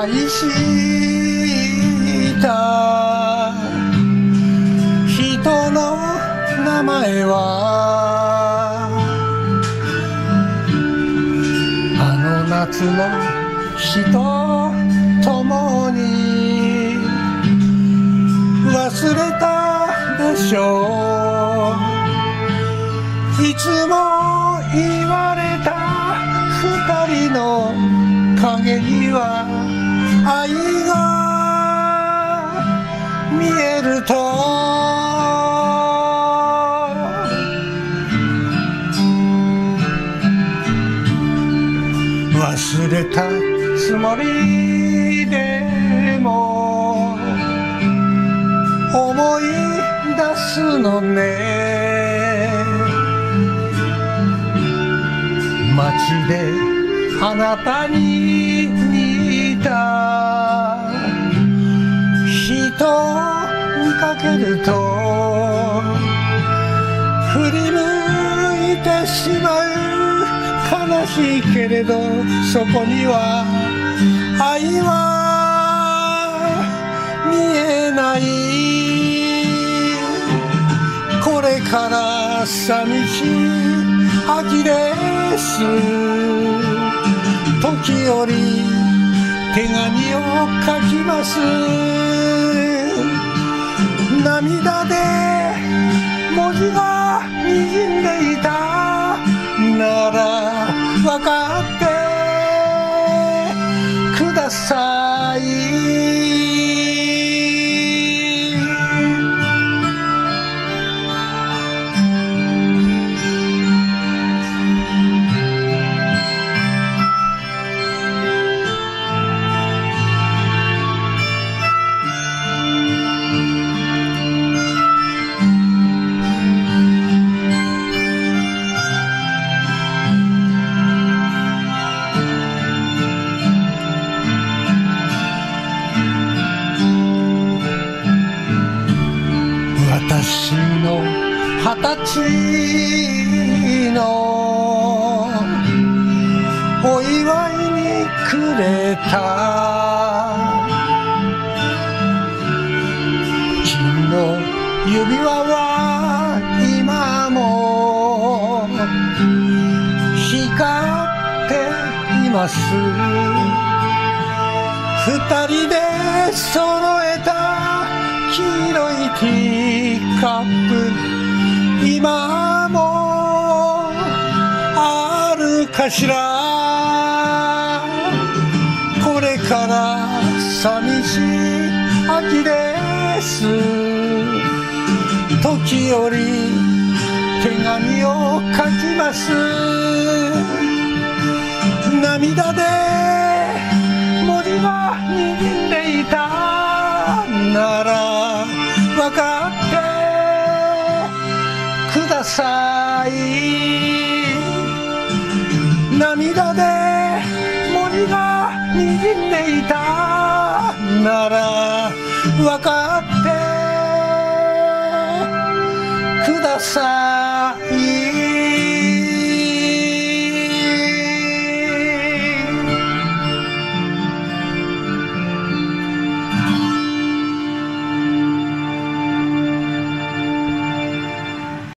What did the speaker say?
愛した。人の名前は。あの夏の日と共に。忘れたでしょう。いつも言われた二人の影には。愛が見えると。忘れたつもりでも思い出すのね。街であなたにけると振り向いてしまう悲しいけれどそこには愛は見えない。これから寂しい。秋です時折手紙を書きます。涙で文字が滲んでいた。なら分かった。私の二十歳のお祝いにくれた金の指輪は今も光っています二人で揃えた黄色いティーカップ今もあるかしら？これから寂しい秋です。時折手紙を書きます。涙で文字が握んでいた。なら分かってください。涙で文字が滲んでいた。ならわかってください。